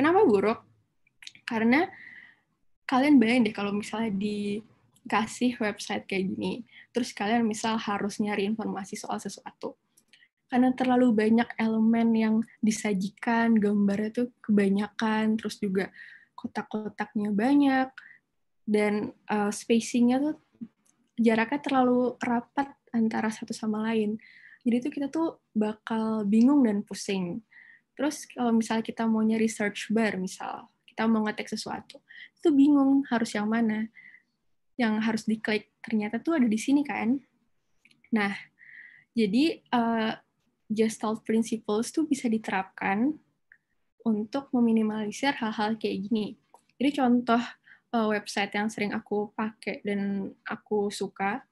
Kenapa buruk? Karena kalian bayangin deh kalau misalnya dikasih website kayak gini, terus kalian misal harus nyari informasi soal sesuatu. Karena terlalu banyak elemen yang disajikan, gambarnya tuh kebanyakan, terus juga kotak-kotaknya banyak, dan uh, spacingnya tuh jaraknya terlalu rapat antara satu sama lain. Jadi itu kita tuh bakal bingung dan pusing. Terus kalau misalnya kita mau nyari search bar, misal kita mau ngetik sesuatu, itu bingung harus yang mana. Yang harus diklik ternyata tuh ada di sini kan. Nah, jadi uh, Gestalt Principles tuh bisa diterapkan untuk meminimalisir hal-hal kayak gini. Jadi contoh uh, website yang sering aku pakai dan aku suka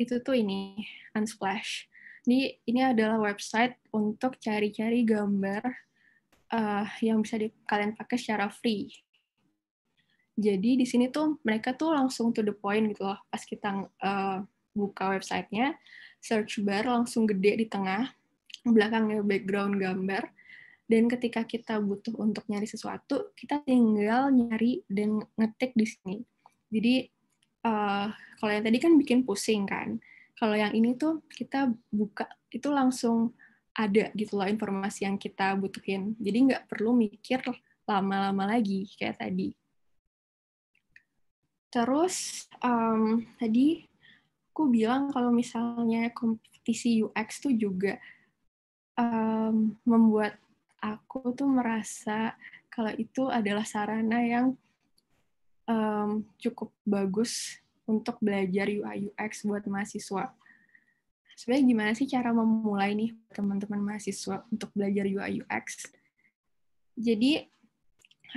itu tuh ini Unsplash. Ini ini adalah website untuk cari-cari gambar uh, yang bisa di, kalian pakai secara free. Jadi di sini tuh mereka tuh langsung to the point gitu loh. Pas kita uh, buka websitenya, search bar langsung gede di tengah, belakangnya background gambar. Dan ketika kita butuh untuk nyari sesuatu, kita tinggal nyari dan ngetik di sini. Jadi uh, kalau yang tadi kan bikin pusing kan. Kalau yang ini tuh kita buka itu langsung ada gitu loh informasi yang kita butuhin. Jadi nggak perlu mikir lama-lama lagi kayak tadi. Terus um, tadi aku bilang kalau misalnya kompetisi UX tuh juga um, membuat aku tuh merasa kalau itu adalah sarana yang um, cukup bagus untuk belajar UI UX buat mahasiswa. Sebenarnya gimana sih cara memulai nih teman-teman mahasiswa untuk belajar UI UX? Jadi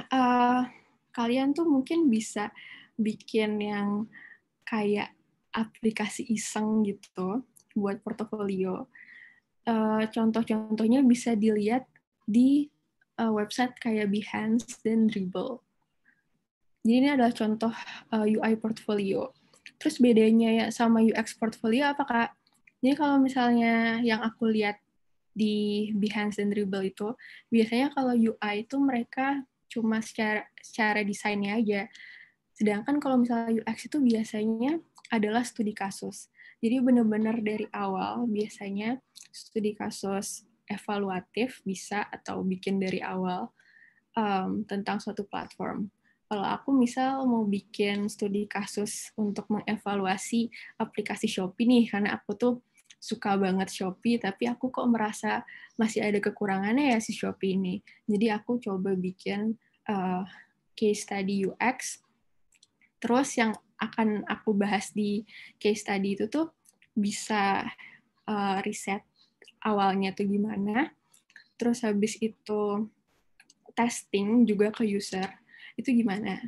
uh, kalian tuh mungkin bisa bikin yang kayak aplikasi iseng gitu buat portofolio. Uh, contoh-contohnya bisa dilihat di uh, website kayak Behance dan Dribble. Jadi ini adalah contoh uh, UI portfolio. Terus bedanya ya sama UX portfolio apa kak? Jadi kalau misalnya yang aku lihat di Behance dan Dribble itu, biasanya kalau UI itu mereka cuma secara secara desainnya aja. Sedangkan kalau misalnya UX itu biasanya adalah studi kasus. Jadi benar-benar dari awal biasanya studi kasus evaluatif bisa atau bikin dari awal um, tentang suatu platform kalau aku misal mau bikin studi kasus untuk mengevaluasi aplikasi Shopee nih, karena aku tuh suka banget Shopee, tapi aku kok merasa masih ada kekurangannya ya si Shopee ini. Jadi aku coba bikin uh, case study UX. Terus yang akan aku bahas di case study itu tuh bisa uh, riset awalnya tuh gimana. Terus habis itu testing juga ke user itu gimana?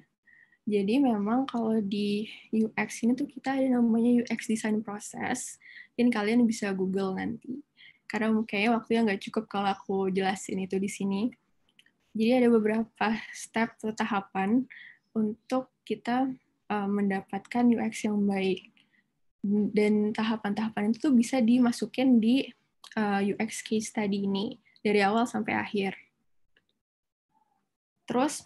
Jadi memang kalau di UX ini tuh kita ada namanya UX design process. Mungkin kalian bisa Google nanti. Karena kayaknya waktunya nggak cukup kalau aku jelasin itu di sini. Jadi ada beberapa step atau tahapan untuk kita uh, mendapatkan UX yang baik. Dan tahapan-tahapan itu tuh bisa dimasukin di uh, UX case study ini dari awal sampai akhir. Terus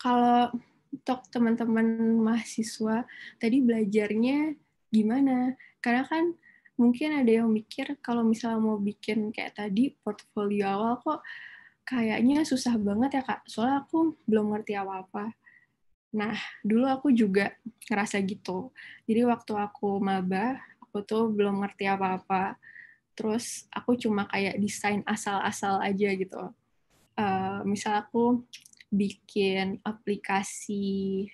kalau untuk teman-teman mahasiswa tadi belajarnya gimana? Karena kan mungkin ada yang mikir kalau misalnya mau bikin kayak tadi portfolio awal kok kayaknya susah banget ya kak. Soalnya aku belum ngerti apa-apa. Nah, dulu aku juga ngerasa gitu. Jadi waktu aku maba, aku tuh belum ngerti apa-apa. Terus aku cuma kayak desain asal-asal aja gitu. Uh, misal aku bikin aplikasi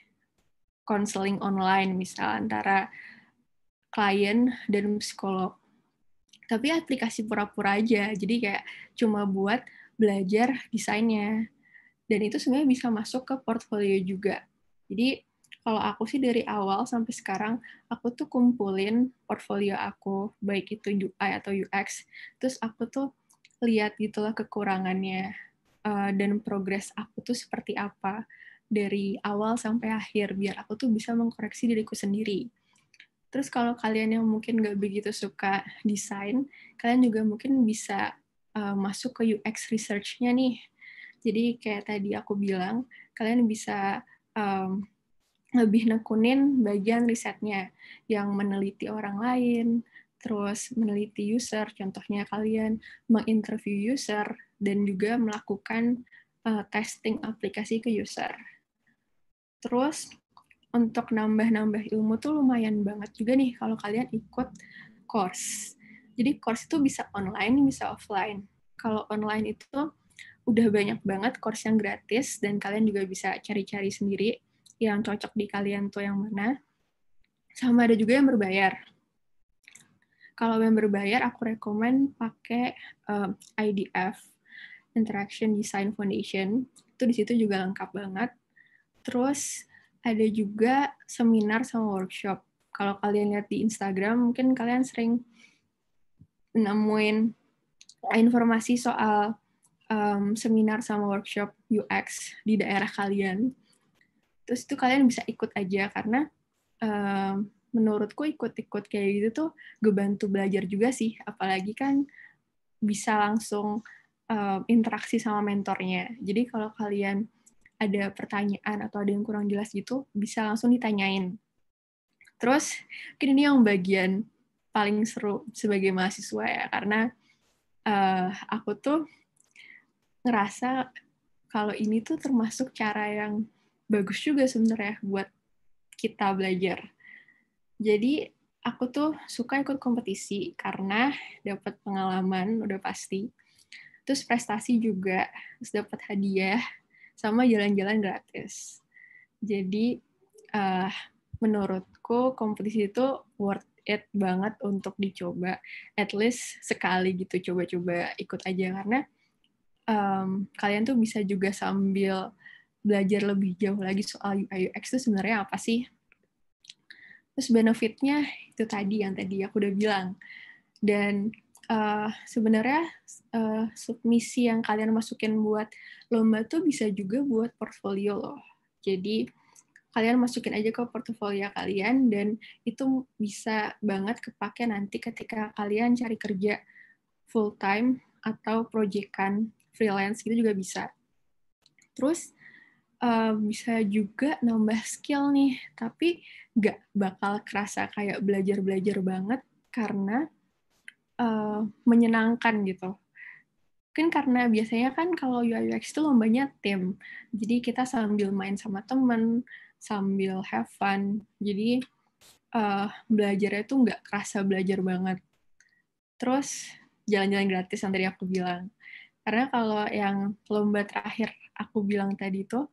konseling online misal antara klien dan psikolog. Tapi aplikasi pura-pura aja, jadi kayak cuma buat belajar desainnya. Dan itu sebenarnya bisa masuk ke portfolio juga. Jadi kalau aku sih dari awal sampai sekarang, aku tuh kumpulin portfolio aku, baik itu UI atau UX. Terus aku tuh lihat gitulah kekurangannya uh, dan progres aku tuh seperti apa dari awal sampai akhir biar aku tuh bisa mengkoreksi diriku sendiri. Terus kalau kalian yang mungkin nggak begitu suka desain, kalian juga mungkin bisa uh, masuk ke UX research-nya nih. Jadi kayak tadi aku bilang, kalian bisa um, lebih nekunin bagian risetnya yang meneliti orang lain, terus meneliti user, contohnya kalian menginterview user dan juga melakukan uh, testing aplikasi ke user. Terus untuk nambah-nambah ilmu tuh lumayan banget juga nih kalau kalian ikut course. Jadi course itu bisa online, bisa offline. Kalau online itu udah banyak banget course yang gratis dan kalian juga bisa cari-cari sendiri yang cocok di kalian tuh yang mana. Sama ada juga yang berbayar. Kalau yang berbayar, aku rekomen pakai um, IDF, Interaction Design Foundation. Itu di situ juga lengkap banget. Terus ada juga seminar sama workshop. Kalau kalian lihat di Instagram, mungkin kalian sering nemuin informasi soal um, seminar sama workshop UX di daerah kalian. Terus itu kalian bisa ikut aja karena um, menurutku ikut-ikut kayak gitu tuh ngebantu belajar juga sih. Apalagi kan bisa langsung um, interaksi sama mentornya. Jadi kalau kalian ada pertanyaan atau ada yang kurang jelas gitu, bisa langsung ditanyain. Terus, mungkin ini yang bagian paling seru sebagai mahasiswa ya, karena uh, aku tuh ngerasa kalau ini tuh termasuk cara yang bagus juga sebenarnya buat kita belajar. Jadi aku tuh suka ikut kompetisi karena dapat pengalaman udah pasti. Terus prestasi juga, terus dapat hadiah sama jalan-jalan gratis. Jadi uh, menurutku kompetisi itu worth it banget untuk dicoba. At least sekali gitu coba-coba ikut aja. Karena um, kalian tuh bisa juga sambil belajar lebih jauh lagi soal UI UX itu sebenarnya apa sih? Terus benefitnya itu tadi yang tadi aku udah bilang. Dan uh, sebenarnya uh, submisi yang kalian masukin buat lomba tuh bisa juga buat portfolio loh. Jadi kalian masukin aja ke portfolio kalian dan itu bisa banget kepake nanti ketika kalian cari kerja full time atau proyekan freelance gitu juga bisa. Terus uh, bisa juga nambah skill nih, tapi nggak bakal kerasa kayak belajar-belajar banget karena uh, menyenangkan gitu. Mungkin karena biasanya kan kalau UI UX itu lombanya tim, jadi kita sambil main sama temen, sambil have fun, jadi uh, belajarnya itu nggak kerasa belajar banget. Terus jalan-jalan gratis yang tadi aku bilang. Karena kalau yang lomba terakhir aku bilang tadi itu,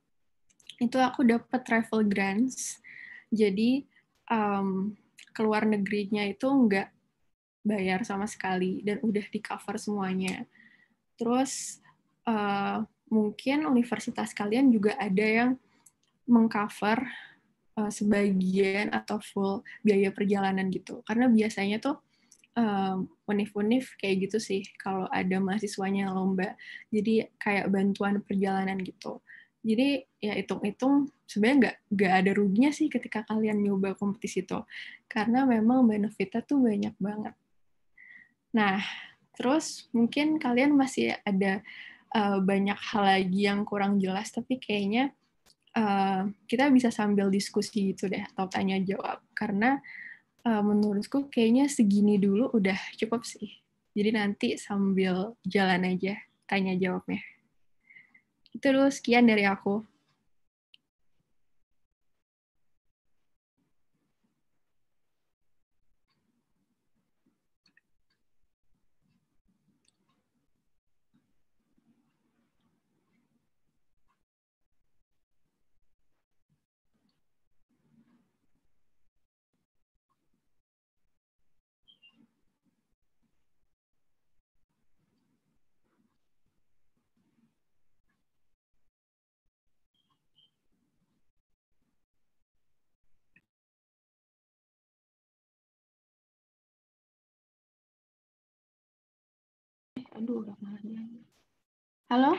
itu aku dapat travel grants, jadi um, keluar negerinya itu nggak bayar sama sekali dan udah di cover semuanya. Terus uh, mungkin universitas kalian juga ada yang mengcover uh, sebagian atau full biaya perjalanan gitu. Karena biasanya tuh um, unif-unif kayak gitu sih kalau ada mahasiswanya lomba. Jadi kayak bantuan perjalanan gitu. Jadi ya hitung-hitung sebenarnya nggak nggak ada ruginya sih ketika kalian nyoba kompetisi itu karena memang benefitnya tuh banyak banget. Nah, terus mungkin kalian masih ada uh, banyak hal lagi yang kurang jelas, tapi kayaknya uh, kita bisa sambil diskusi gitu deh, atau tanya jawab. Karena uh, menurutku kayaknya segini dulu udah cukup sih. Jadi nanti sambil jalan aja tanya jawabnya. Itu dulu sekian dari aku. Aduh, udah malah Halo?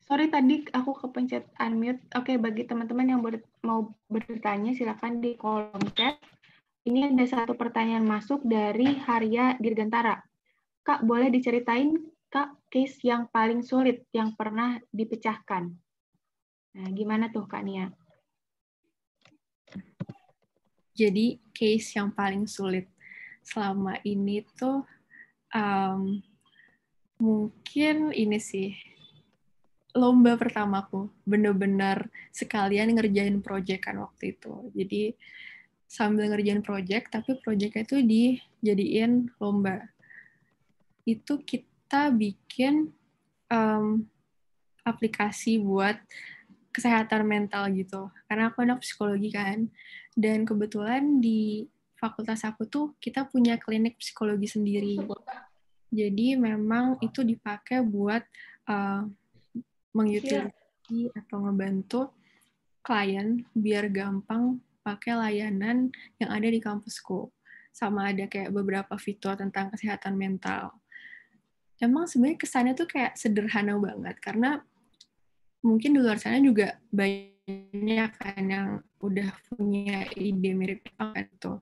Sorry tadi aku kepencet unmute. Oke, bagi teman-teman yang ber mau bertanya silakan di kolom chat. Ini ada satu pertanyaan masuk dari Harya Dirgantara. Kak, boleh diceritain Kak, case yang paling sulit yang pernah dipecahkan. Nah, gimana tuh Kak Nia? Jadi case yang paling sulit selama ini tuh um, mungkin ini sih lomba pertamaku bener-bener sekalian ngerjain project kan waktu itu. Jadi sambil ngerjain project tapi projectnya itu dijadiin lomba. Itu kita bikin um, aplikasi buat kesehatan mental gitu. Karena aku anak psikologi kan. Dan kebetulan di fakultas aku tuh kita punya klinik psikologi sendiri jadi memang itu dipakai buat uh, mengutilisasi atau ngebantu klien biar gampang pakai layanan yang ada di kampusku. Sama ada kayak beberapa fitur tentang kesehatan mental. Emang sebenarnya kesannya tuh kayak sederhana banget karena mungkin di luar sana juga banyak kan yang udah punya ide mirip kan itu.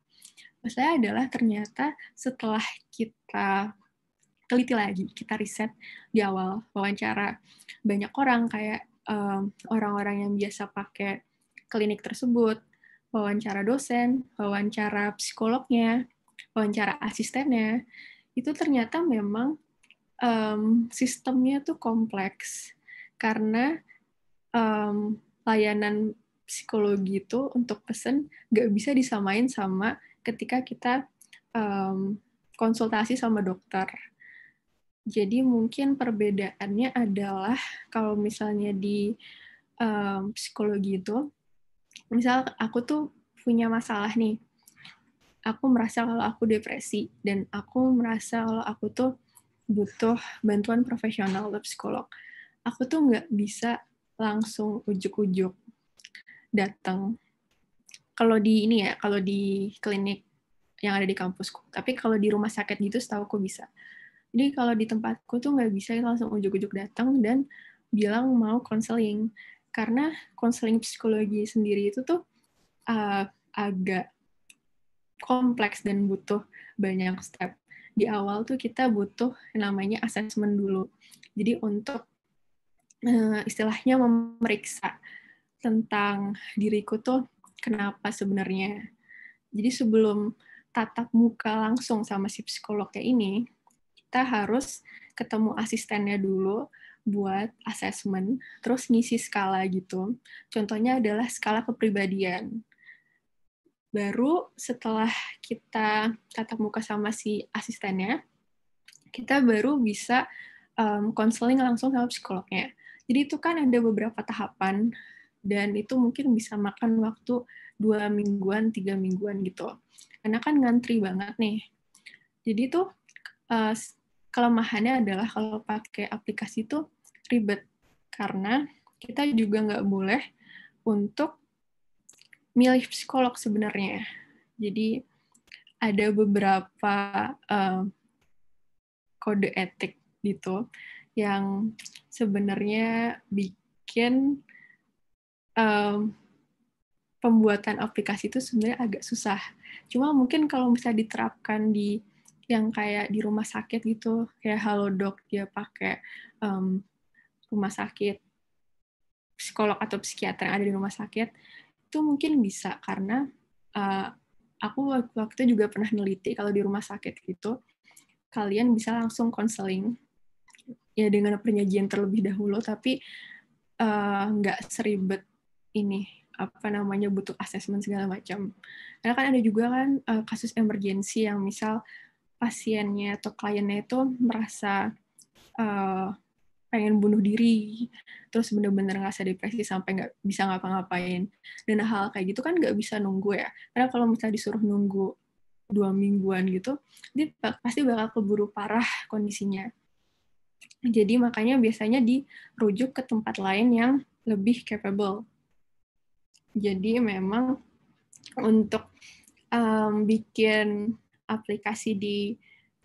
Masalahnya adalah ternyata setelah kita teliti lagi, kita riset di awal wawancara. Banyak orang kayak orang-orang um, yang biasa pakai klinik tersebut, wawancara dosen, wawancara psikolognya, wawancara asistennya, itu ternyata memang um, sistemnya tuh kompleks. Karena um, layanan psikologi itu untuk pesen nggak bisa disamain sama ketika kita um, konsultasi sama dokter jadi mungkin perbedaannya adalah kalau misalnya di um, psikologi itu, misal aku tuh punya masalah nih, aku merasa kalau aku depresi dan aku merasa kalau aku tuh butuh bantuan profesional atau psikolog. Aku tuh nggak bisa langsung ujuk-ujuk datang. Kalau di ini ya, kalau di klinik yang ada di kampusku. Tapi kalau di rumah sakit gitu, setahu aku bisa. Jadi kalau di tempatku tuh nggak bisa langsung ujuk-ujuk datang dan bilang mau konseling. Karena konseling psikologi sendiri itu tuh uh, agak kompleks dan butuh banyak step. Di awal tuh kita butuh yang namanya assessment dulu. Jadi untuk uh, istilahnya memeriksa tentang diriku tuh kenapa sebenarnya. Jadi sebelum tatap muka langsung sama si psikolognya ini, kita harus ketemu asistennya dulu buat assessment, terus ngisi skala gitu. Contohnya adalah skala kepribadian. Baru setelah kita tatap muka sama si asistennya, kita baru bisa konseling um, langsung sama psikolognya. Jadi itu kan ada beberapa tahapan dan itu mungkin bisa makan waktu dua mingguan, tiga mingguan gitu. Karena kan ngantri banget nih. Jadi tuh uh, kelemahannya adalah kalau pakai aplikasi itu ribet karena kita juga nggak boleh untuk milih psikolog sebenarnya. Jadi ada beberapa uh, kode etik gitu yang sebenarnya bikin um, pembuatan aplikasi itu sebenarnya agak susah. Cuma mungkin kalau bisa diterapkan di yang kayak di rumah sakit gitu. Kayak halodoc dia pakai um, rumah sakit psikolog atau psikiater yang ada di rumah sakit. Itu mungkin bisa karena uh, aku waktu itu juga pernah neliti kalau di rumah sakit gitu kalian bisa langsung konseling ya dengan perjanjian terlebih dahulu tapi uh, nggak uh, seribet ini apa namanya butuh asesmen segala macam. Karena kan ada juga kan uh, kasus emergensi yang misal pasiennya atau kliennya itu merasa uh, pengen bunuh diri, terus bener-bener ngerasa depresi sampai nggak bisa ngapa-ngapain. Dan hal kayak gitu kan nggak bisa nunggu ya. Karena kalau misalnya disuruh nunggu dua mingguan gitu, dia pasti bakal keburu parah kondisinya. Jadi makanya biasanya dirujuk ke tempat lain yang lebih capable. Jadi memang untuk um, bikin aplikasi di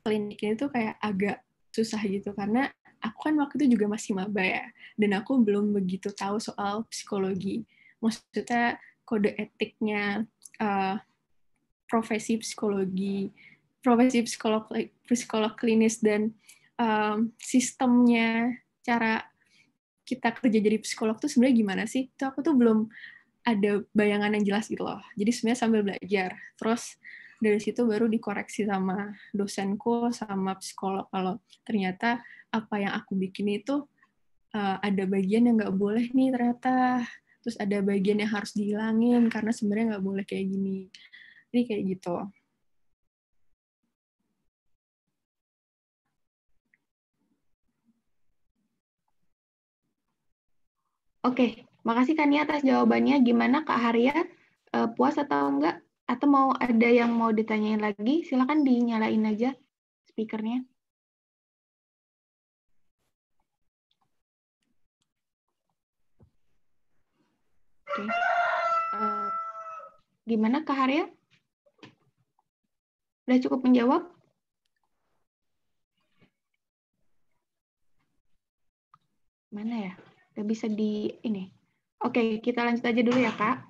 klinik ini tuh kayak agak susah gitu karena aku kan waktu itu juga masih maba ya dan aku belum begitu tahu soal psikologi maksudnya kode etiknya uh, profesi psikologi profesi psikolog psikolog klinis dan um, sistemnya cara kita kerja jadi psikolog tuh sebenarnya gimana sih? Itu aku tuh belum ada bayangan yang jelas gitu loh. Jadi sebenarnya sambil belajar. Terus dari situ baru dikoreksi sama dosenku sama psikolog kalau ternyata apa yang aku bikin itu uh, ada bagian yang nggak boleh nih ternyata terus ada bagian yang harus dihilangin karena sebenarnya nggak boleh kayak gini jadi kayak gitu Oke, makasih Kania atas jawabannya. Gimana Kak Haria? Uh, puas atau enggak? Atau mau ada yang mau ditanyain lagi? Silakan dinyalain aja speakernya. Oke. Uh, gimana Kak Haria? Udah cukup menjawab? Mana ya? Gak bisa di ini. Oke, kita lanjut aja dulu ya, Kak.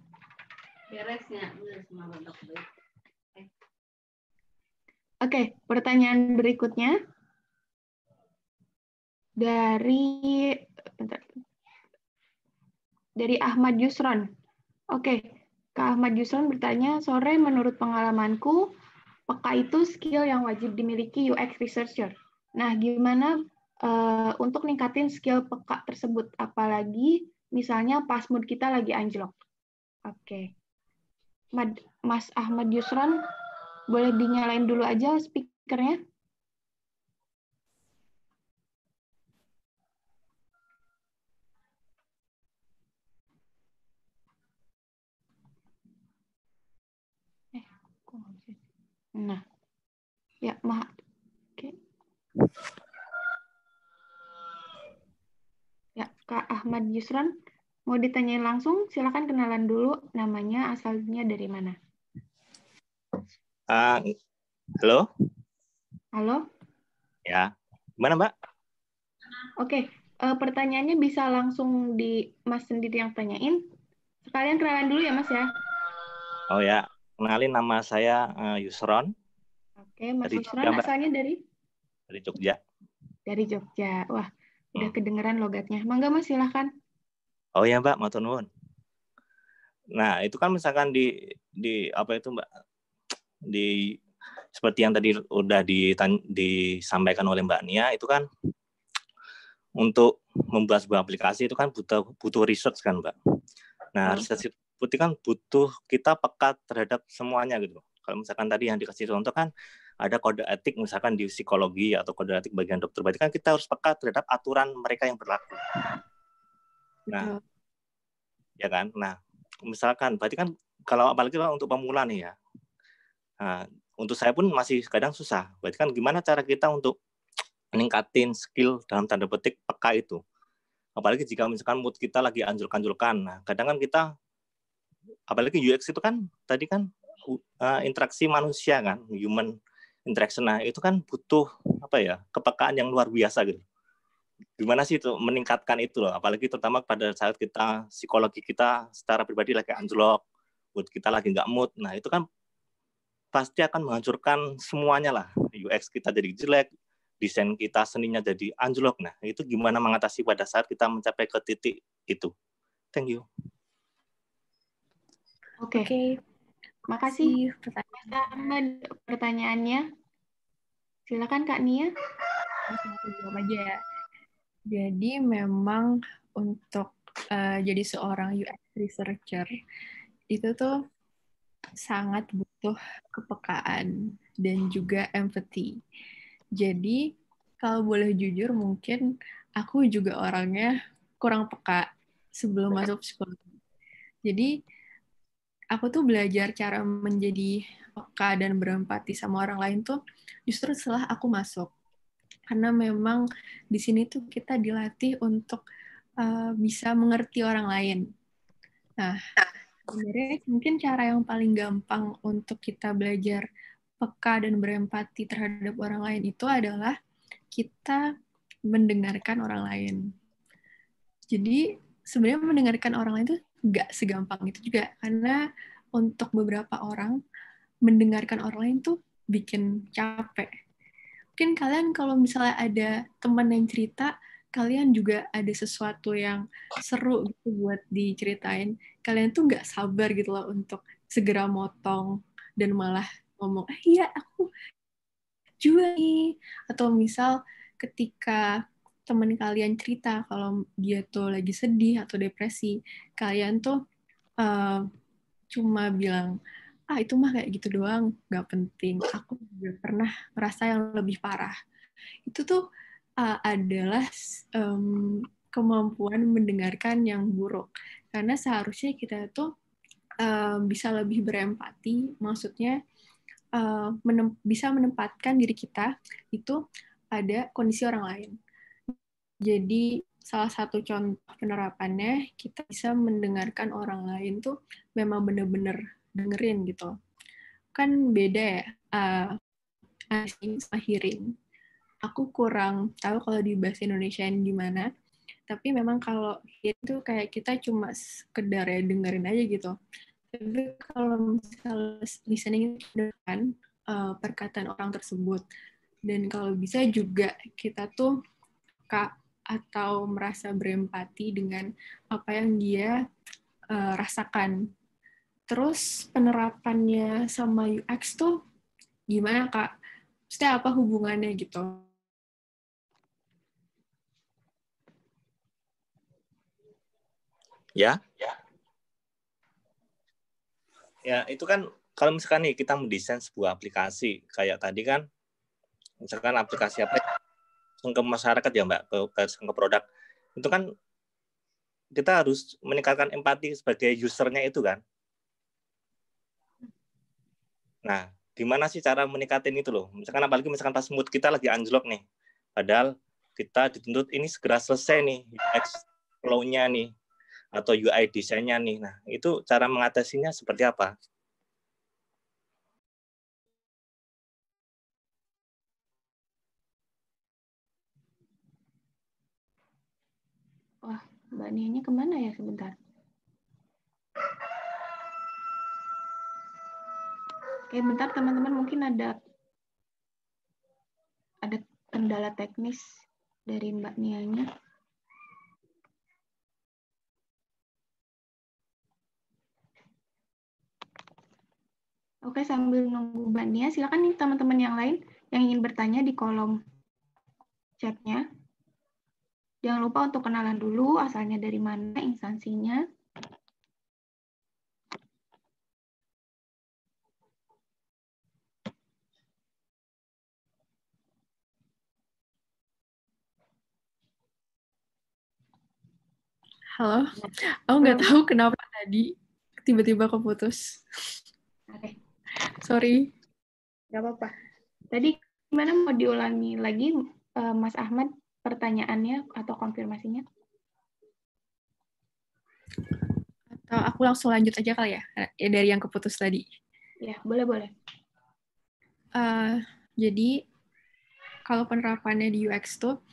Oke, pertanyaan berikutnya dari bentar, dari Ahmad Yusron. Oke, Kak Ahmad Yusron bertanya, sore menurut pengalamanku, peka itu skill yang wajib dimiliki UX researcher. Nah, gimana uh, untuk ningkatin skill peka tersebut, apalagi misalnya pas mood kita lagi anjlok. Oke. Okay. Mas Ahmad Yusron, boleh dinyalain dulu aja speakernya? Eh, nah, ya, maaf. Oke. Okay. Kak Ahmad Yusron. Mau ditanyain langsung, silakan kenalan dulu namanya, asalnya dari mana. Uh, halo? Halo? Ya, gimana Mbak? Oke, uh, pertanyaannya bisa langsung di Mas sendiri yang tanyain. Sekalian kenalan dulu ya Mas ya. Oh ya, kenalin nama saya uh, Yusron. Oke, Mas dari Yusron Jogja, asalnya dari? Dari Jogja. Dari Jogja. Wah, Udah hmm. kedengeran logatnya. Mangga Mas, silahkan. Oh ya Mbak, matur nuwun. Nah, itu kan misalkan di di apa itu Mbak di seperti yang tadi udah disampaikan oleh Mbak Nia itu kan untuk membuat sebuah aplikasi itu kan butuh butuh research kan Mbak. Nah, hmm. research itu kan butuh kita pekat terhadap semuanya gitu. Kalau misalkan tadi yang dikasih contoh kan ada kode etik misalkan di psikologi atau kode etik bagian dokter berarti kan kita harus peka terhadap aturan mereka yang berlaku nah ya kan? Nah misalkan berarti kan kalau apalagi untuk pemula nih ya. Nah, untuk saya pun masih kadang susah. Berarti kan gimana cara kita untuk meningkatin skill dalam tanda petik peka itu? Apalagi jika misalkan mood kita lagi anjul-anjulkan nah kadang kan kita apalagi UX itu kan tadi kan uh, interaksi manusia kan human interaction. Nah, itu kan butuh apa ya, kepekaan yang luar biasa gitu. Gimana sih itu meningkatkan itu loh, apalagi terutama pada saat kita psikologi kita secara pribadi lagi anjlok, mood kita lagi nggak mood. Nah, itu kan pasti akan menghancurkan semuanya lah. UX kita jadi jelek, desain kita seninya jadi anjlok. Nah, itu gimana mengatasi pada saat kita mencapai ke titik itu. Thank you. Oke. Okay. Okay. Makasih pertanyaan pertanyaannya. Silakan Kak Nia. jawab aja ya. Jadi memang untuk uh, jadi seorang UX researcher itu tuh sangat butuh kepekaan dan juga empathy. Jadi kalau boleh jujur mungkin aku juga orangnya kurang peka sebelum masuk psikologi. Jadi aku tuh belajar cara menjadi peka dan berempati sama orang lain tuh justru setelah aku masuk karena memang di sini tuh kita dilatih untuk uh, bisa mengerti orang lain. Nah, sebenarnya mungkin cara yang paling gampang untuk kita belajar peka dan berempati terhadap orang lain itu adalah kita mendengarkan orang lain. Jadi sebenarnya mendengarkan orang lain itu nggak segampang itu juga karena untuk beberapa orang mendengarkan orang lain tuh bikin capek. Mungkin kalian kalau misalnya ada teman yang cerita kalian juga ada sesuatu yang seru gitu buat diceritain. Kalian tuh nggak sabar gitu loh untuk segera motong dan malah ngomong ah iya aku juga nih. Atau misal ketika teman kalian cerita kalau dia tuh lagi sedih atau depresi kalian tuh uh, cuma bilang ah itu mah kayak gitu doang nggak penting. Aku juga pernah merasa yang lebih parah. Itu tuh uh, adalah um, kemampuan mendengarkan yang buruk. Karena seharusnya kita tuh uh, bisa lebih berempati maksudnya uh, menem bisa menempatkan diri kita itu pada kondisi orang lain. Jadi salah satu contoh penerapannya kita bisa mendengarkan orang lain tuh memang benar-benar dengerin gitu. Kan beda ya uh, asing sama hearing aku kurang tahu kalau di bahasa Indonesia ini gimana tapi memang kalau itu kayak kita cuma sekedar ya dengerin aja gitu. Tapi kalau misalnya listening itu kan uh, perkataan orang tersebut. Dan kalau bisa juga kita tuh kak atau merasa berempati dengan apa yang dia uh, rasakan terus penerapannya sama UX tuh gimana kak? Maksudnya apa hubungannya gitu? Ya. Ya. Ya, itu kan kalau misalkan nih kita mendesain sebuah aplikasi kayak tadi kan misalkan aplikasi apa ke masyarakat ya Mbak, ke, ke, ke produk. Itu kan kita harus meningkatkan empati sebagai usernya itu kan. Nah, gimana sih cara meningkatin itu loh? Misalkan apalagi misalkan pas mood kita lagi anjlok nih. Padahal kita dituntut ini segera selesai nih UX flow-nya nih atau UI desainnya nih. Nah, itu cara mengatasinya seperti apa? Wah, Mbak Nia ke mana ya sebentar? Oke, bentar teman-teman mungkin ada ada kendala teknis dari Mbak Nianya. Oke, sambil nunggu Mbak Nia, silakan nih teman-teman yang lain yang ingin bertanya di kolom chatnya. Jangan lupa untuk kenalan dulu asalnya dari mana, instansinya. Halo, aku nggak tahu kenapa tadi tiba-tiba keputus. Oke. Sorry. Gak apa-apa. Tadi gimana mau diulangi lagi uh, Mas Ahmad pertanyaannya atau konfirmasinya? Atau aku langsung lanjut aja kali ya, ya dari yang keputus tadi. Ya, boleh-boleh. Uh, jadi, kalau penerapannya di UX tuh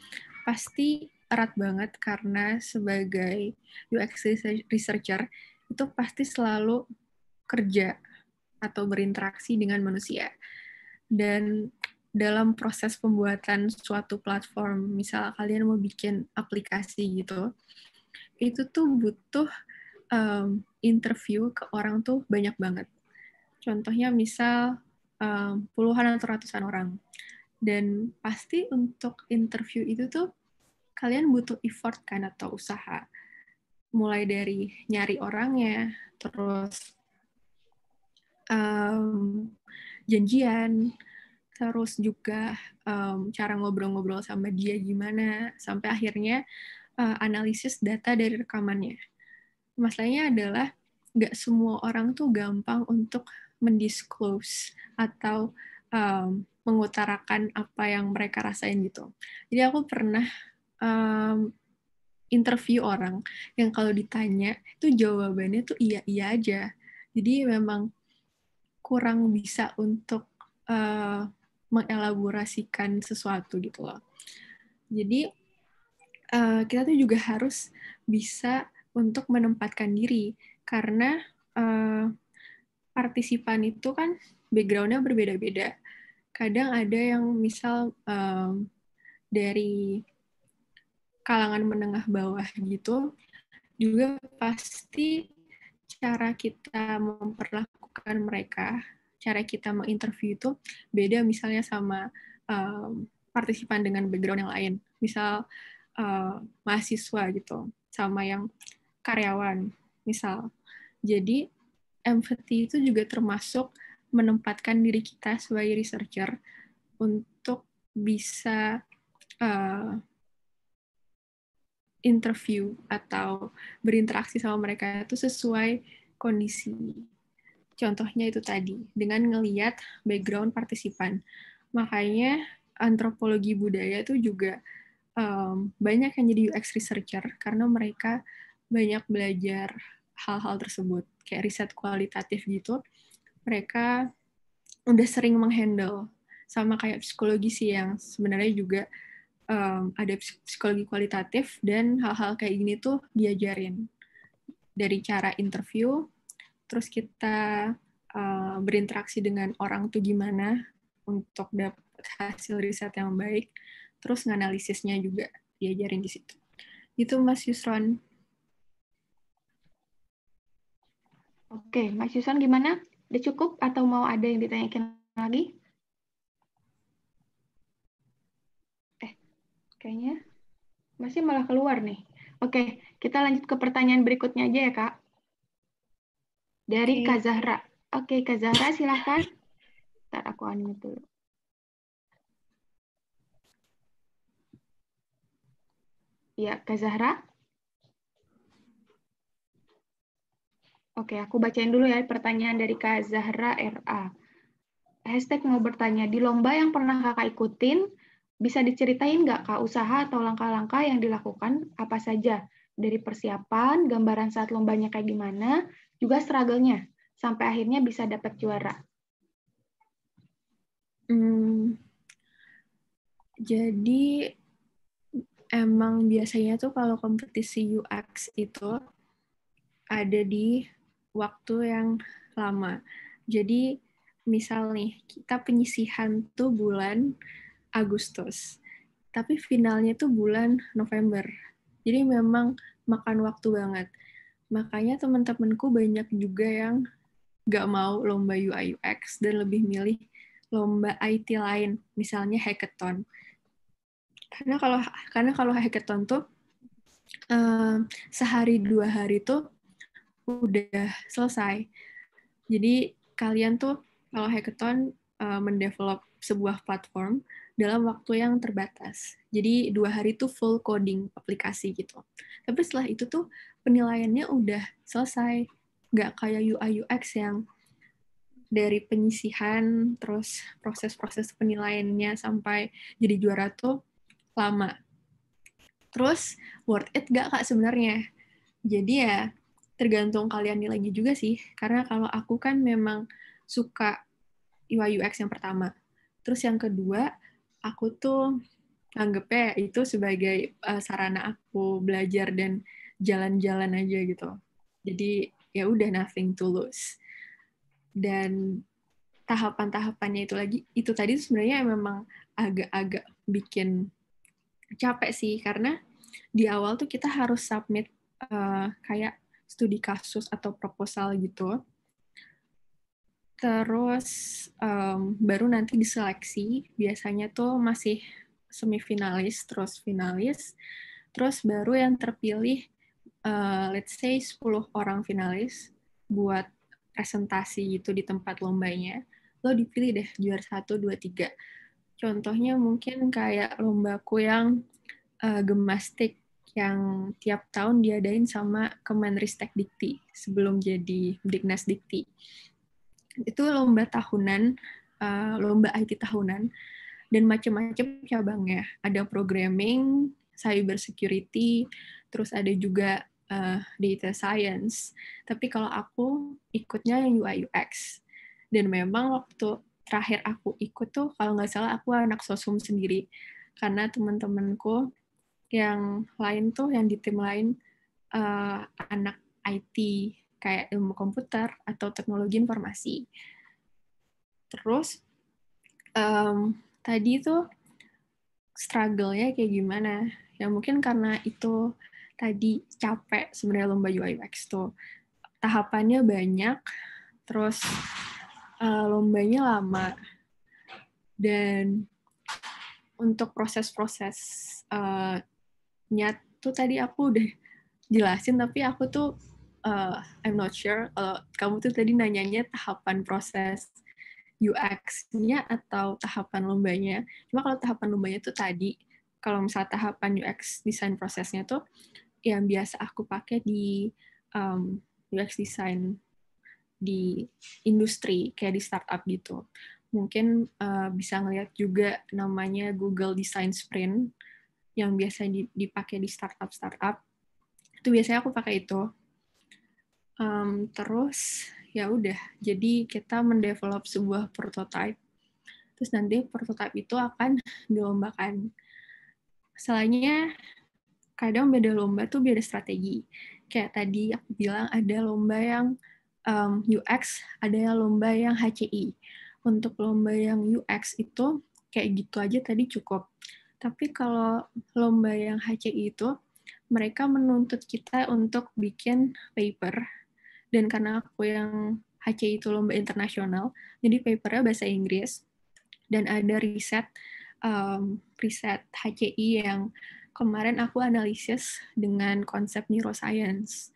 pasti erat banget karena sebagai UX researcher itu pasti selalu kerja atau berinteraksi dengan manusia. Dan dalam proses pembuatan suatu platform, misal kalian mau bikin aplikasi gitu, itu tuh butuh um, interview ke orang tuh banyak banget. Contohnya misal um, puluhan atau ratusan orang. Dan pasti untuk interview itu tuh kalian butuh effort kan atau usaha. Mulai dari nyari orangnya, terus um, janjian, terus juga um, cara ngobrol-ngobrol sama dia gimana, sampai akhirnya uh, analisis data dari rekamannya. Masalahnya adalah nggak semua orang tuh gampang untuk mendisclose atau um, mengutarakan apa yang mereka rasain gitu. Jadi aku pernah um, interview orang yang kalau ditanya itu jawabannya tuh iya iya aja. Jadi memang kurang bisa untuk uh, mengelaborasikan sesuatu gitu loh. Jadi uh, kita tuh juga harus bisa untuk menempatkan diri karena uh, partisipan itu kan backgroundnya berbeda-beda. kadang ada yang misal um, dari kalangan menengah bawah gitu juga pasti cara kita memperlakukan mereka, cara kita menginterview itu beda misalnya sama um, partisipan dengan background yang lain. Misal uh, mahasiswa gitu, sama yang karyawan, misal. Jadi empathy itu juga termasuk menempatkan diri kita sebagai researcher untuk bisa uh, interview atau berinteraksi sama mereka itu sesuai kondisi. Contohnya itu tadi, dengan ngeliat background partisipan. Makanya antropologi budaya itu juga um, banyak yang jadi UX researcher karena mereka banyak belajar hal-hal tersebut, kayak riset kualitatif gitu. Mereka udah sering menghandle sama kayak psikologi sih yang sebenarnya juga um, ada psikologi kualitatif dan hal-hal kayak gini tuh diajarin dari cara interview, terus kita uh, berinteraksi dengan orang tuh gimana untuk dapat hasil riset yang baik, terus nganalisisnya juga diajarin di situ. Itu Mas Yusron. Oke, Mas Yusron gimana? Udah cukup atau mau ada yang ditanyakan lagi? Kayaknya masih malah keluar nih. Oke, kita lanjut ke pertanyaan berikutnya aja ya, Kak. Dari. Kak Zahra. Oke, Kak Zahra silahkan. Ntar aku unmute dulu. Ya, Kak Zahra. Oke, aku bacain dulu ya pertanyaan dari Kak Zahra RA. Hashtag mau bertanya, di lomba yang pernah kakak ikutin, bisa diceritain nggak Kak usaha atau langkah-langkah yang dilakukan apa saja? Dari persiapan, gambaran saat lombanya kayak gimana, juga struggle-nya, sampai akhirnya bisa dapat juara. Hmm, jadi emang biasanya tuh kalau kompetisi UX itu ada di waktu yang lama. Jadi misal nih, kita penyisihan tuh bulan Agustus. Tapi finalnya itu bulan November. Jadi memang makan waktu banget. Makanya teman-temanku banyak juga yang nggak mau lomba UI UX dan lebih milih lomba IT lain, misalnya hackathon. Karena kalau karena kalau hackathon tuh uh, sehari dua hari tuh udah selesai. Jadi kalian tuh kalau hackathon uh, mendevelop sebuah platform dalam waktu yang terbatas. Jadi dua hari itu full coding aplikasi gitu. Tapi setelah itu tuh penilaiannya udah selesai. Nggak kayak UI UX yang dari penyisihan, terus proses-proses penilaiannya sampai jadi juara tuh lama. Terus worth it gak kak sebenarnya? Jadi ya tergantung kalian nilainya juga sih. Karena kalau aku kan memang suka UI UX yang pertama. Terus yang kedua, aku tuh anggapnya itu sebagai uh, sarana aku belajar dan jalan-jalan aja gitu. Jadi ya udah nothing to lose. Dan tahapan-tahapannya itu lagi itu tadi sebenarnya memang agak-agak bikin capek sih karena di awal tuh kita harus submit uh, kayak studi kasus atau proposal gitu Terus um, baru nanti diseleksi, biasanya tuh masih semifinalis, terus finalis, terus baru yang terpilih, uh, let's say 10 orang finalis buat presentasi itu di tempat lombanya, lo dipilih deh juara 1, 2, 3. Contohnya mungkin kayak lombaku yang uh, gemastik yang tiap tahun diadain sama Kemenristek Dikti sebelum jadi Diknas Dikti itu lomba tahunan, uh, lomba IT tahunan, dan macam-macam cabangnya. Ada programming, cyber security, terus ada juga uh, data science. Tapi kalau aku ikutnya yang UI UX. Dan memang waktu terakhir aku ikut tuh, kalau nggak salah aku anak sosum sendiri. Karena teman-temanku yang lain tuh, yang di tim lain, uh, anak IT kayak ilmu komputer atau teknologi informasi. Terus um, tadi tuh struggle-nya kayak gimana? Ya mungkin karena itu tadi capek sebenarnya lomba UI UX. Tahapannya banyak, terus uh, lombanya lama. Dan untuk proses-proses uh, nyat tuh tadi aku udah jelasin, tapi aku tuh uh, I'm not sure kalau kamu tuh tadi nanyanya tahapan proses UX-nya atau tahapan lombanya. Cuma kalau tahapan lombanya tuh tadi, kalau misalnya tahapan UX design prosesnya tuh yang biasa aku pakai di um, UX design di industri kayak di startup gitu. Mungkin uh, bisa ngeliat juga namanya Google Design Sprint yang biasa dipakai di startup-startup. Itu biasanya aku pakai itu. Um, terus ya udah. Jadi kita mendevelop sebuah prototype. Terus nanti prototype itu akan dilombakan. Selainnya kadang beda lomba tuh beda strategi. Kayak tadi aku bilang ada lomba yang um, UX ada yang lomba yang HCI untuk lomba yang UX itu kayak gitu aja tadi cukup. Tapi kalau lomba yang HCI itu mereka menuntut kita untuk bikin paper dan karena aku yang HC itu lomba internasional, jadi papernya bahasa Inggris dan ada riset um, riset HCI yang kemarin aku analisis dengan konsep neuroscience.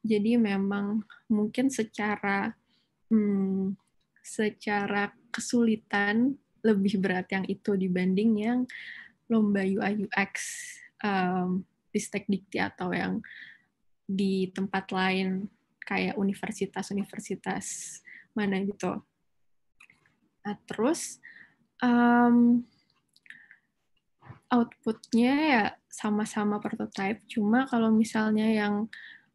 Jadi memang mungkin secara hmm, secara kesulitan lebih berat yang itu dibanding yang lomba UI UX um, di Dikti atau yang di tempat lain kayak universitas-universitas mana gitu. Nah, terus um, outputnya ya sama-sama prototype, cuma kalau misalnya yang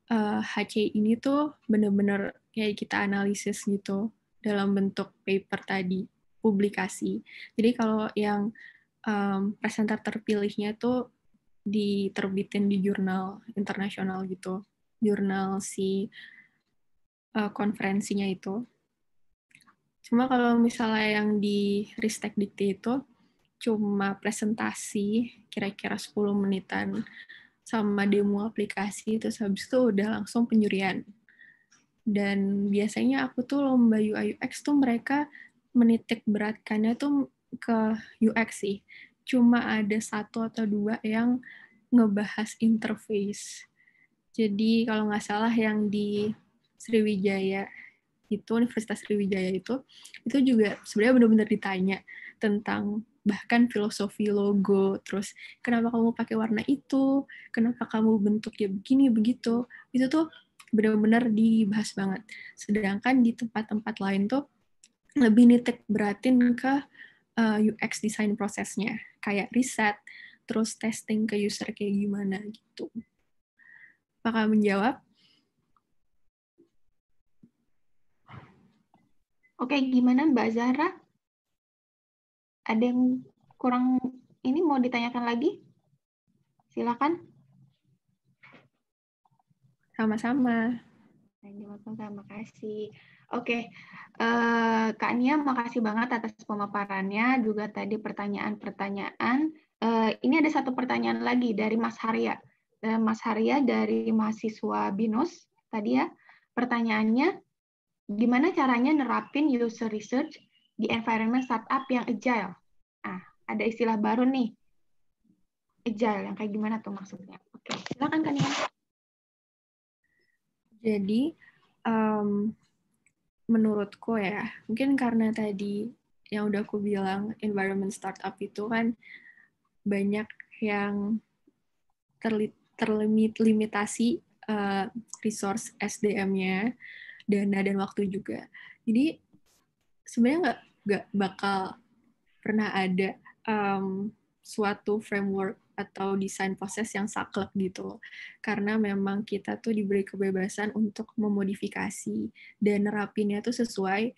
uh, eh, HC ini tuh bener-bener kayak kita analisis gitu dalam bentuk paper tadi, publikasi. Jadi kalau yang um, presenter terpilihnya tuh diterbitin di jurnal internasional gitu, jurnal si uh, konferensinya itu. Cuma kalau misalnya yang di Ristek Dikti itu cuma presentasi kira-kira 10 menitan sama demo aplikasi terus habis itu udah langsung penyurian. Dan biasanya aku tuh lomba UI UX tuh mereka menitik beratkannya tuh ke UX sih. Cuma ada satu atau dua yang ngebahas interface. Jadi kalau nggak salah yang di Sriwijaya itu Universitas Sriwijaya itu itu juga sebenarnya benar-benar ditanya tentang bahkan filosofi logo terus kenapa kamu pakai warna itu kenapa kamu bentuknya begini begitu. Itu tuh benar-benar dibahas banget. Sedangkan di tempat-tempat lain tuh lebih nitik beratin ke uh, eh, UX design prosesnya. Kayak riset terus testing ke user kayak gimana gitu. Apakah menjawab Oke, gimana Mbak Zahra? Ada yang kurang ini mau ditanyakan lagi? Silakan. Sama-sama. Terima kasih. Oke, uh, Kak Nia, makasih banget atas pemaparannya, juga tadi pertanyaan-pertanyaan. Uh, ini ada satu pertanyaan lagi dari Mas Harya. Uh, Mas Harya dari mahasiswa BINUS tadi ya. Pertanyaannya, gimana caranya nerapin user research di environment startup yang agile? Ah, ada istilah baru nih. Agile, yang kayak gimana tuh maksudnya? Oke, silakan kan ya. Jadi, um, menurutku ya, mungkin karena tadi yang udah aku bilang, environment startup itu kan banyak yang terlimit limitasi uh, resource SDM-nya, dana dan waktu juga. Jadi sebenarnya nggak nggak bakal pernah ada um, suatu framework atau desain proses yang saklek gitu karena memang kita tuh diberi kebebasan untuk memodifikasi dan nerapinnya tuh sesuai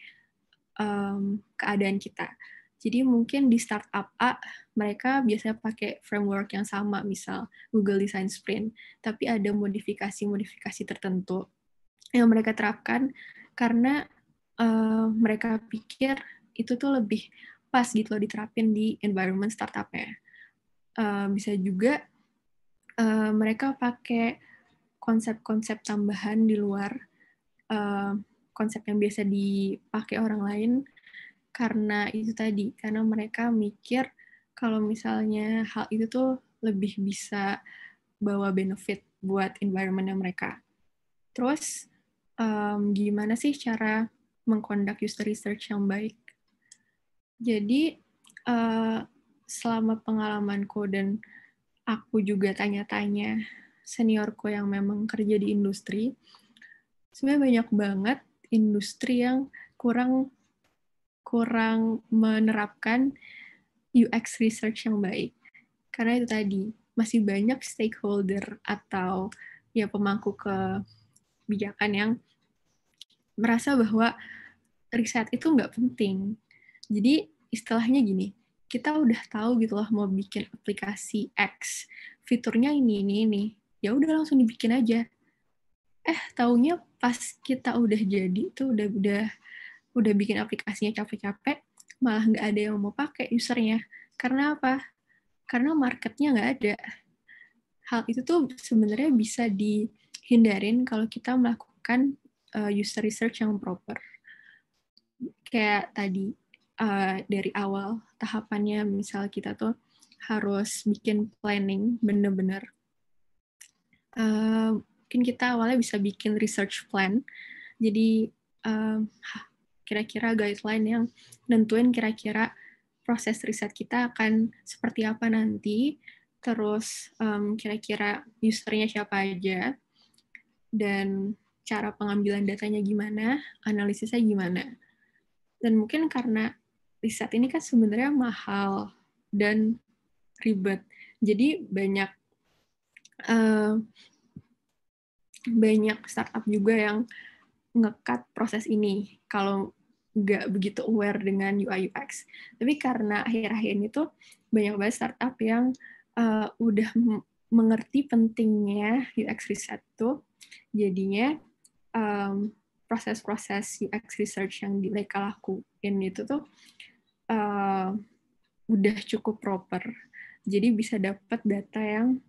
um, keadaan kita. Jadi mungkin di startup A mereka biasanya pakai framework yang sama misal Google Design Sprint. Tapi ada modifikasi-modifikasi tertentu yang mereka terapkan karena uh, mereka pikir itu tuh lebih pas gitu loh diterapin di environment startupnya. Uh, bisa juga uh, mereka pakai konsep-konsep tambahan di luar uh, konsep yang biasa dipakai orang lain karena itu tadi karena mereka mikir kalau misalnya hal itu tuh lebih bisa bawa benefit buat environmentnya mereka. Terus um, gimana sih cara mengkondak user research yang baik? Jadi uh, selama pengalamanku dan aku juga tanya-tanya seniorku yang memang kerja di industri, sebenarnya banyak banget industri yang kurang kurang menerapkan UX research yang baik. Karena itu tadi, masih banyak stakeholder atau ya pemangku kebijakan yang merasa bahwa riset itu nggak penting. Jadi istilahnya gini, kita udah tahu gitu loh mau bikin aplikasi X, fiturnya ini ini ini, ya udah langsung dibikin aja. Eh taunya pas kita udah jadi tuh udah udah udah bikin aplikasinya capek-capek, malah nggak ada yang mau pakai usernya. Karena apa? Karena marketnya nggak ada. Hal itu tuh sebenarnya bisa dihindarin kalau kita melakukan uh, user research yang proper. Kayak tadi, uh, dari awal tahapannya, misal kita tuh harus bikin planning bener-bener. Uh, mungkin kita awalnya bisa bikin research plan. Jadi, kira-kira guideline yang nentuin kira-kira proses riset kita akan seperti apa nanti, terus um, kira-kira usernya siapa aja, dan cara pengambilan datanya gimana, analisisnya gimana. Dan mungkin karena riset ini kan sebenarnya mahal dan ribet, jadi banyak uh, banyak startup juga yang ngekat proses ini. Kalau nggak begitu aware dengan UI UX. Tapi karena akhir-akhir ini tuh banyak banget startup yang uh, udah mengerti pentingnya UX research tuh, jadinya um, proses-proses UX research yang mereka lakuin itu tuh uh, udah cukup proper. Jadi bisa dapat data yang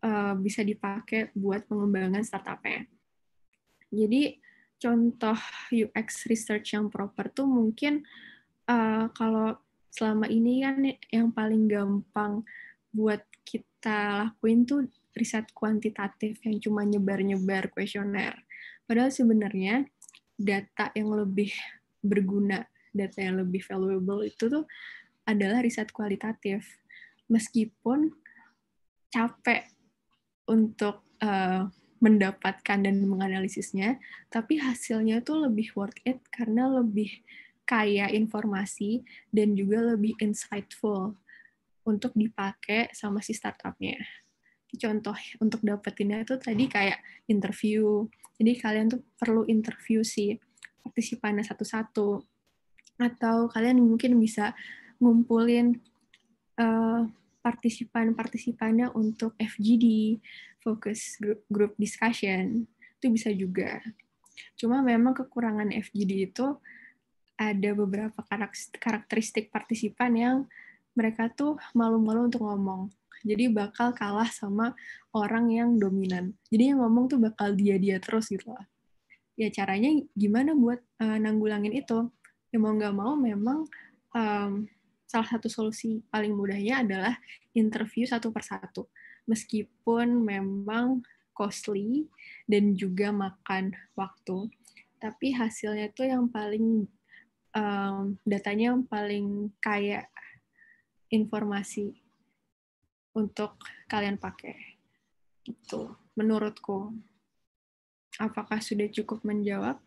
uh, bisa dipakai buat pengembangan startupnya. Jadi contoh UX research yang proper tuh mungkin uh, kalau selama ini kan yang paling gampang buat kita lakuin tuh riset kuantitatif yang cuma nyebar-nyebar kuesioner. Padahal sebenarnya data yang lebih berguna, data yang lebih valuable itu tuh adalah riset kualitatif. Meskipun capek untuk uh, mendapatkan dan menganalisisnya, tapi hasilnya tuh lebih worth it karena lebih kaya informasi dan juga lebih insightful untuk dipakai sama si startupnya. Contoh untuk dapetinnya itu tadi kayak interview. Jadi kalian tuh perlu interview si partisipannya satu-satu. Atau kalian mungkin bisa ngumpulin uh, partisipan-partisipannya untuk FGD, focus group, group discussion, itu bisa juga. Cuma memang kekurangan FGD itu ada beberapa karakteristik partisipan yang mereka tuh malu-malu untuk ngomong. Jadi bakal kalah sama orang yang dominan. Jadi yang ngomong tuh bakal dia-dia terus gitu lah. Ya caranya gimana buat uh, nanggulangin itu? Ya mau nggak mau memang um, salah satu solusi paling mudahnya adalah interview satu persatu. Meskipun memang costly dan juga makan waktu, tapi hasilnya itu yang paling um, datanya yang paling kaya informasi untuk kalian pakai. Itu menurutku. Apakah sudah cukup menjawab?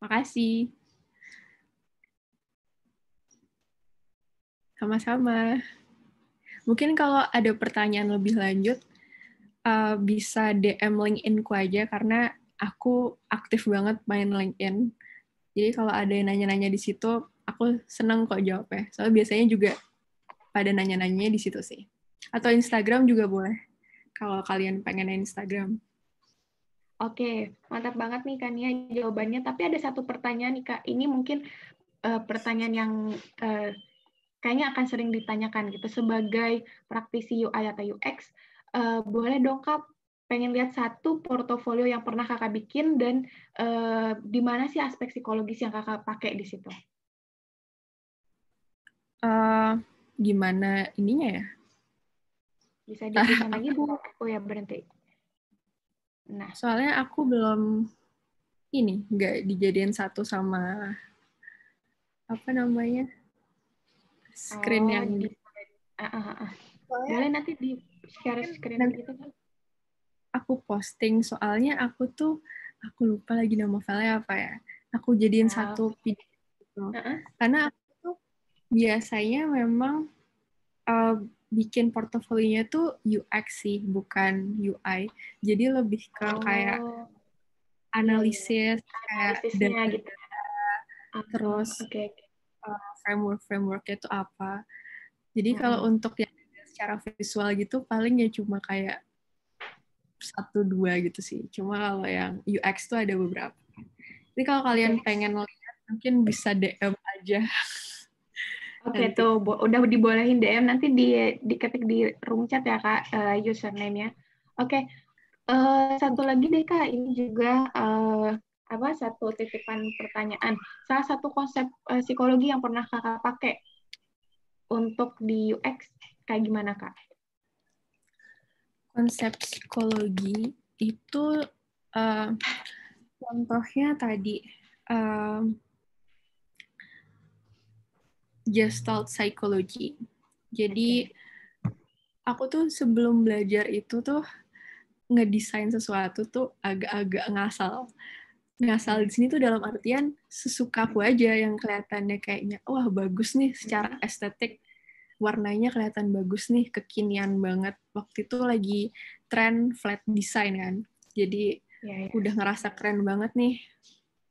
Makasih. Sama-sama. Mungkin kalau ada pertanyaan lebih lanjut, uh, bisa DM LinkedIn ku aja karena aku aktif banget main LinkedIn. Jadi kalau ada yang nanya-nanya di situ, aku seneng kok jawabnya. Soalnya biasanya juga pada nanya-nanya di situ sih. Atau Instagram juga boleh. Kalau kalian pengen Instagram. Oke, mantap banget nih Kania jawabannya. Tapi ada satu pertanyaan nih Kak. Ini mungkin uh, pertanyaan yang uh, kayaknya akan sering ditanyakan gitu. Sebagai praktisi UI atau UX, uh, boleh dong Kak pengen lihat satu portofolio yang pernah kakak bikin dan uh, di mana sih aspek psikologis yang kakak pakai di situ? Uh, gimana ininya ya? Bisa dijelasin lagi bu? Oh ya berhenti. Nah, soalnya aku belum ini nggak dijadiin satu sama apa namanya screen oh, yang di. Uh, uh, uh. Boleh nanti di share screen nanti, gitu kan? aku posting soalnya aku tuh aku lupa lagi nama filenya apa ya aku jadiin wow. satu video gitu. uh -uh. karena aku tuh biasanya memang uh, bikin portofolionya tuh UX sih bukan UI jadi lebih ke oh. kayak analisis kayak data, gitu. Uh, terus okay. uh, framework frameworknya itu apa jadi hmm. kalau untuk yang secara visual gitu paling ya cuma kayak satu dua gitu sih. Cuma kalau yang UX tuh ada beberapa. Jadi kalau kalian pengen lihat mungkin bisa DM aja. Oke okay, tuh udah dibolehin DM nanti di diketik di room chat ya kak uh, username-nya. Oke okay. uh, eh, satu lagi deh kak ini juga uh, apa satu titipan pertanyaan. Salah satu konsep uh, psikologi yang pernah kakak pakai untuk di UX kayak gimana kak? konsep psikologi itu uh, contohnya tadi uh, gestalt psychology. Jadi aku tuh sebelum belajar itu tuh ngedesain sesuatu tuh agak-agak ngasal. Ngasal di sini tuh dalam artian sesukaku aja yang kelihatannya kayaknya wah bagus nih secara estetik warnanya kelihatan bagus nih, kekinian banget. Waktu itu lagi tren flat design kan. Jadi ya, ya. udah ngerasa keren banget nih.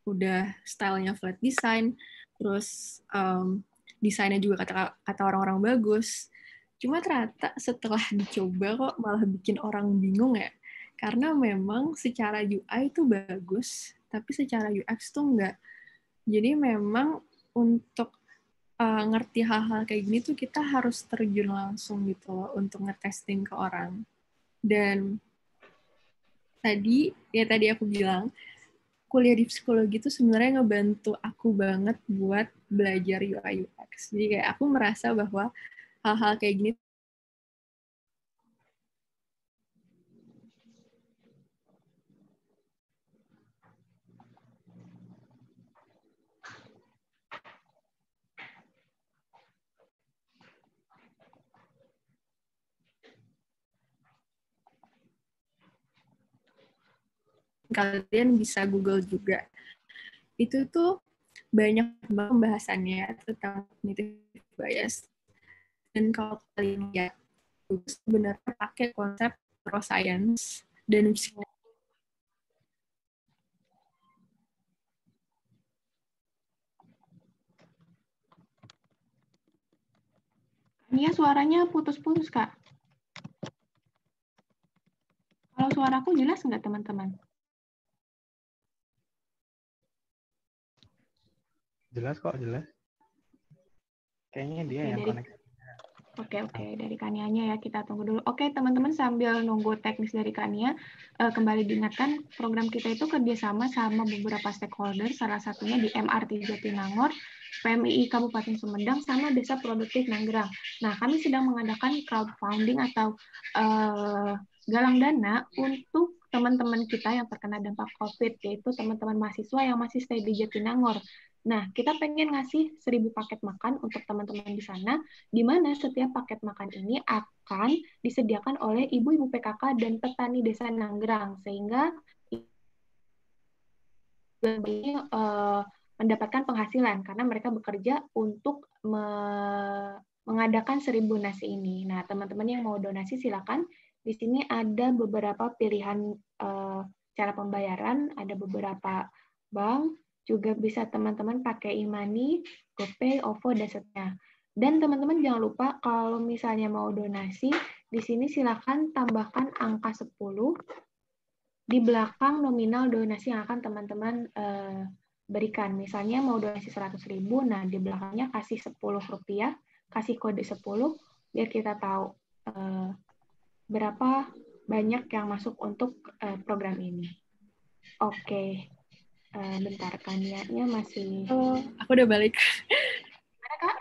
Udah stylenya flat design, terus um, desainnya juga kata kata orang-orang bagus. Cuma ternyata setelah dicoba kok malah bikin orang bingung ya. Karena memang secara UI itu bagus, tapi secara UX tuh enggak. Jadi memang untuk uh, ngerti hal-hal kayak gini tuh kita harus terjun langsung gitu loh untuk ngetesting ke orang. Dan tadi ya tadi aku bilang kuliah di psikologi itu sebenarnya ngebantu aku banget buat belajar UI UX. Jadi kayak aku merasa bahwa hal-hal kayak gini kalian bisa Google juga. Itu tuh banyak pembahasannya tentang cognitive bias. Dan kalau kalian lihat, sebenarnya pakai konsep neuroscience dan psikologi. Iya, suaranya putus-putus, Kak. Kalau suaraku jelas nggak, teman-teman? Jelas kok, jelas. Kayaknya dia Oke, yang dari, connect. Oke, oke. Dari Kanianya ya, kita tunggu dulu. Oke, teman-teman sambil nunggu teknis dari Kania, uh, kembali diingatkan program kita itu kerjasama sama beberapa stakeholder, salah satunya di MRT Jatinangor, PMII Kabupaten Sumedang, sama Desa Produktif Nanggerang. Nah, kami sedang mengadakan crowdfunding atau uh, galang dana untuk teman-teman kita yang terkena dampak COVID, yaitu teman-teman mahasiswa yang masih stay di Jatinangor. Nah, kita pengen ngasih 1000 paket makan untuk teman-teman di sana, di mana setiap paket makan ini akan disediakan oleh ibu-ibu PKK dan petani desa Nanggerang, sehingga uh, mendapatkan penghasilan karena mereka bekerja untuk me mengadakan seribu nasi ini. Nah, teman-teman yang mau donasi silakan. Di sini ada beberapa pilihan uh, cara pembayaran, ada beberapa bank, Juga bisa teman-teman pakai e-money, GoPay, OVO, dan seterusnya. Dan teman-teman jangan lupa kalau misalnya mau donasi, di sini silakan tambahkan angka 10 di belakang nominal donasi yang akan teman-teman uh, berikan. Misalnya mau donasi 100 ribu, nah di belakangnya kasih 10 rupiah, kasih kode 10, biar kita tahu uh, berapa banyak yang masuk untuk uh, program ini. Oke. Uh, bentar kanianya masih. Oh, aku udah balik. Mana kak?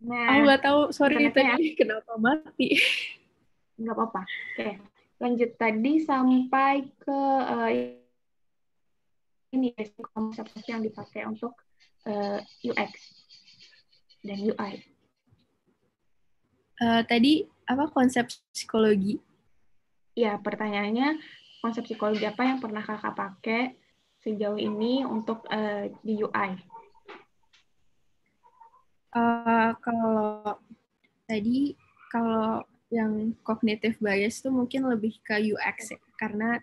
Nah, aku nggak tahu, sorry tadi ya? kenapa mati. Nggak apa-apa. Oke, lanjut tadi sampai ke uh, ini konsep yang dipakai untuk uh, UX dan UI. Uh, tadi apa konsep psikologi? Ya, pertanyaannya konsep psikologi apa yang pernah kakak pakai sejauh ini untuk uh, di UI? Uh, kalau tadi kalau yang cognitive bias itu mungkin lebih ke UX ya, karena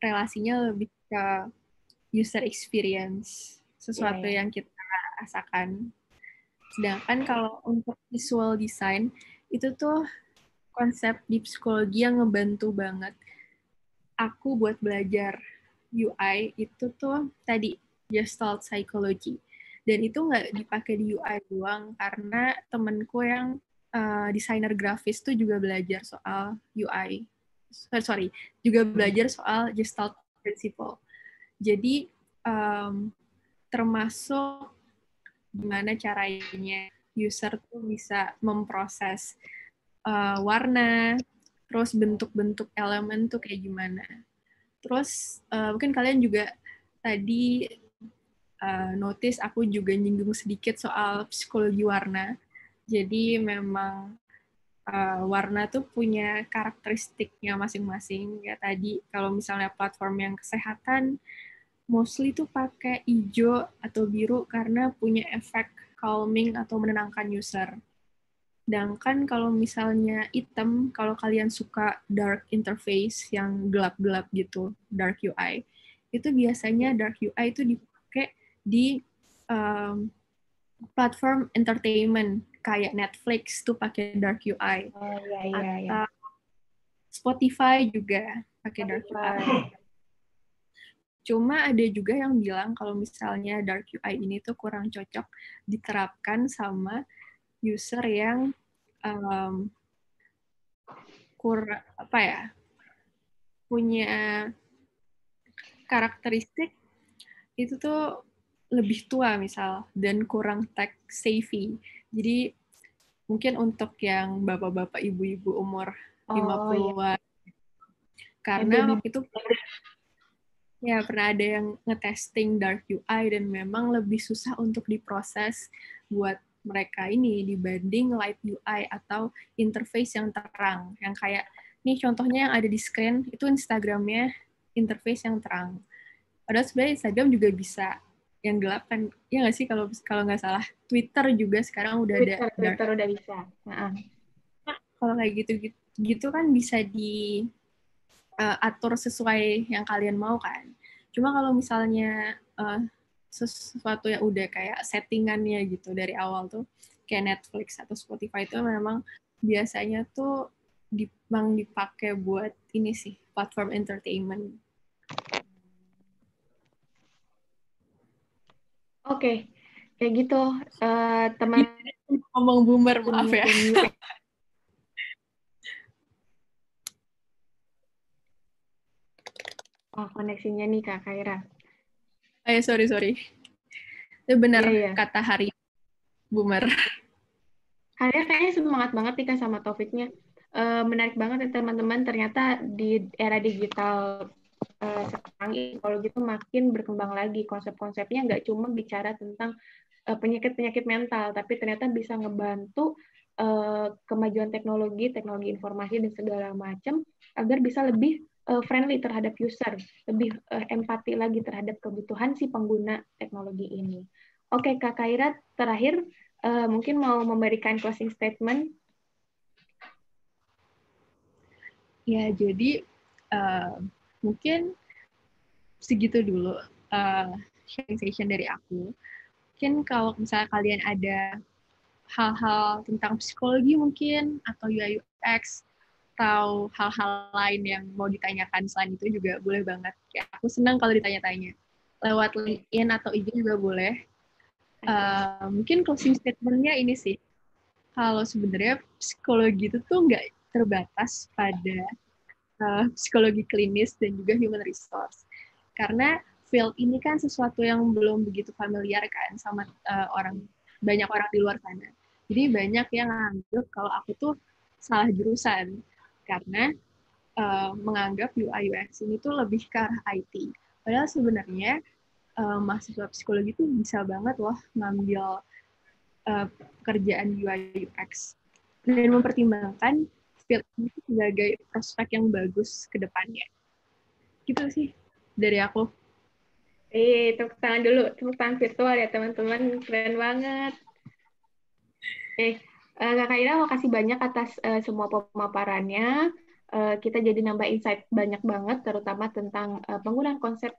relasinya lebih ke user experience, sesuatu yeah, yeah. yang kita rasakan. Sedangkan kalau untuk visual design itu tuh konsep di psikologi yang ngebantu banget aku buat belajar UI itu tuh tadi Gestalt Psychology. Dan itu nggak dipakai di UI doang karena temenku yang uh, desainer grafis tuh juga belajar soal UI. Sorry, juga belajar soal Gestalt Principle. Jadi um, termasuk gimana caranya user tuh bisa memproses uh, warna, terus bentuk-bentuk elemen tuh kayak gimana. Terus uh, mungkin kalian juga tadi uh, notice aku juga nyinggung sedikit soal psikologi warna. Jadi memang uh, warna tuh punya karakteristiknya masing-masing. Ya tadi kalau misalnya platform yang kesehatan mostly tuh pakai hijau atau biru karena punya efek calming atau menenangkan user. Sedangkan kalau misalnya hitam, kalau kalian suka dark interface yang gelap-gelap gitu, dark UI, itu biasanya dark UI itu dipakai di um, platform entertainment kayak Netflix tuh pakai dark UI. Oh iya iya iya. Spotify juga pakai dark UI. Cuma ada juga yang bilang kalau misalnya dark UI ini tuh kurang cocok diterapkan sama user yang um, kurang apa ya punya karakteristik itu tuh lebih tua misal dan kurang tech savvy. Jadi mungkin untuk yang bapak-bapak ibu-ibu umur oh, 50-an. Iya. Karena waktu itu Ya, pernah ada yang ngetesting dark UI dan memang lebih susah untuk diproses buat mereka ini dibanding light UI atau interface yang terang. Yang kayak, nih contohnya yang ada di screen, itu Instagramnya interface yang terang. Padahal sebenarnya Instagram juga bisa yang gelap kan, ya nggak sih kalau kalau nggak salah. Twitter juga sekarang udah Twitter, ada. Twitter udah bisa. Nah, kalau kayak gitu, gitu gitu kan bisa di uh, atur sesuai yang kalian mau kan. Cuma kalau misalnya uh, sesuatu yang udah kayak settingannya gitu dari awal tuh kayak Netflix atau Spotify itu memang biasanya tuh memang dipakai buat ini sih platform entertainment. Oke, okay. kayak gitu uh, teman ngomong boomer maaf ya. Oh, koneksinya nih Kak Kaira. Eh, sorry, sorry. Itu benar yeah, yeah. kata Hari Boomer. Hari kayaknya semangat banget nih kan sama topiknya. Uh, menarik banget ya teman-teman. Ternyata di era digital uh, sekarang psikologi itu makin berkembang lagi. Konsep-konsepnya nggak cuma bicara tentang eh, penyakit-penyakit mental, tapi ternyata bisa ngebantu uh, kemajuan teknologi, teknologi informasi, dan segala macam agar bisa lebih uh, friendly terhadap user, lebih uh, empati lagi terhadap kebutuhan si pengguna teknologi ini. Oke, Kak Kaira, terakhir uh, mungkin mau memberikan closing statement. Ya, jadi uh, mungkin segitu dulu. Uh, sharing session dari aku. Mungkin kalau misalnya kalian ada hal-hal tentang psikologi mungkin atau UI UX atau hal-hal lain yang mau ditanyakan selain itu juga boleh banget. Kayak aku senang kalau ditanya-tanya. Lewat LinkedIn atau IG juga boleh. Uh, mungkin closing statementnya ini sih. Kalau sebenarnya psikologi itu tuh nggak terbatas pada uh, psikologi klinis dan juga human resource. Karena field ini kan sesuatu yang belum begitu familiar kan sama uh, orang banyak orang di luar sana. Jadi banyak yang anggap kalau aku tuh salah jurusan karena uh, menganggap UI UX ini tuh lebih ke arah IT. Padahal sebenarnya uh, mahasiswa psikologi tuh bisa banget loh ngambil uh, pekerjaan UI UX dan mempertimbangkan field ini sebagai prospek yang bagus ke depannya. Gitu sih dari aku. Eh, tepuk tangan dulu, tepuk tangan virtual ya teman-teman, keren banget. Eh, uh, Kakak Ira makasih banyak atas uh, semua pemaparannya. Uh, kita jadi nambah insight banyak banget, terutama tentang uh, penggunaan konsep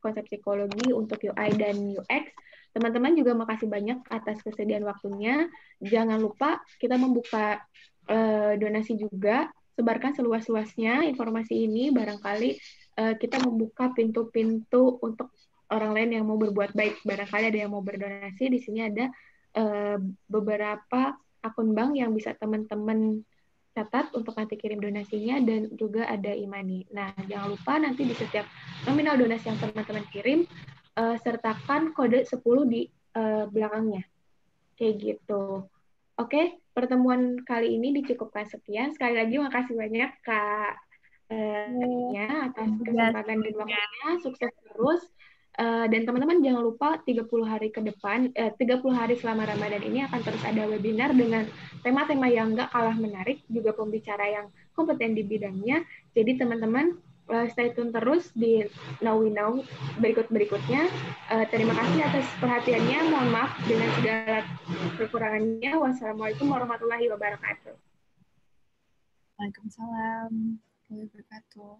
konsep psikologi untuk UI dan UX. Teman-teman juga makasih banyak atas kesediaan waktunya. Jangan lupa kita membuka uh, donasi juga, sebarkan seluas-luasnya informasi ini. Barangkali uh, kita membuka pintu-pintu untuk orang lain yang mau berbuat baik. Barangkali ada yang mau berdonasi. Di sini ada uh, beberapa akun bank yang bisa teman-teman catat untuk nanti kirim donasinya dan juga ada imani. Nah, jangan lupa nanti di setiap nominal donasi yang teman-teman kirim uh, sertakan kode 10 di uh, belakangnya. Kayak gitu. Oke, pertemuan kali ini dicukupkan sekian. Sekali lagi makasih banyak Kak uh, atas kesempatan dan waktunya. Sukses terus. Uh, dan teman-teman jangan lupa 30 hari ke depan, uh, 30 hari selama Ramadan ini akan terus ada webinar dengan tema-tema yang nggak kalah menarik, juga pembicara yang kompeten di bidangnya. Jadi teman-teman uh, stay tune terus di Now We Know berikut-berikutnya. Uh, terima kasih atas perhatiannya. Mohon maaf dengan segala kekurangannya. Wassalamualaikum warahmatullahi wabarakatuh. Waalaikumsalam warahmatullahi wabarakatuh.